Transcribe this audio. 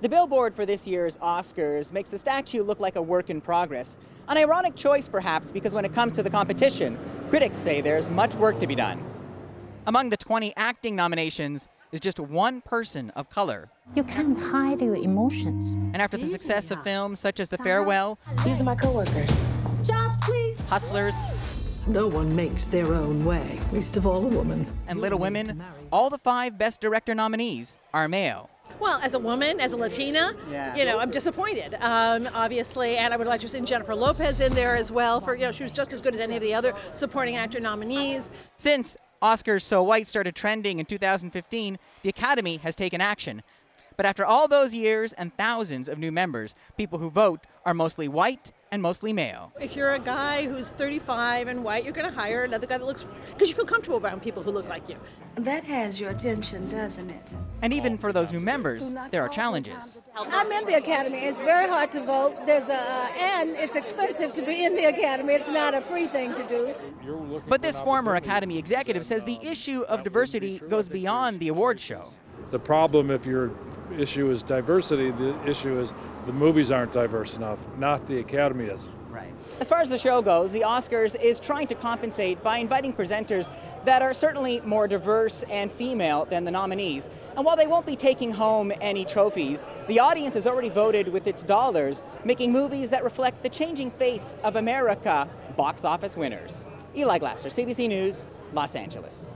The billboard for this year's Oscars makes the statue look like a work in progress. An ironic choice, perhaps, because when it comes to the competition, critics say there's much work to be done. Among the 20 acting nominations is just one person of color. You can't hide your emotions. And after the success of films such as The Farewell, These are my coworkers. Jobs, please. Hustlers, No one makes their own way, least of all a woman. and Little Women, all the five Best Director nominees are male. Well, as a woman, as a Latina, Yeah. you know, I'm disappointed. Um, obviously, and I would like to see Jennifer Lopez in there as well. For you know, she was just as good as any of the other supporting actor nominees. Since Oscars So White started trending in 2015, the Academy has taken action. But after all those years and thousands of new members, people who vote are mostly white and mostly male. If you're a guy who's 35 and white, you're going to hire another guy that looks because you feel comfortable around people who look like you. That has your attention, doesn't it? And even for those new members, there are challenges. I'm in the academy. It's very hard to vote. There's a uh, and it's expensive to be in the academy. It's not a free thing to do. But this former Academy executive says the issue of diversity goes beyond the awards show. The problem, if your issue is diversity, the issue is the movies aren't diverse enough, not the Academy is. Right. As far as the show goes, the Oscars is trying to compensate by inviting presenters that are certainly more diverse and female than the nominees. And while they won't be taking home any trophies, the audience has already voted with its dollars, making movies that reflect the changing face of America box office winners. Eli Glasner, CBC News, Los Angeles.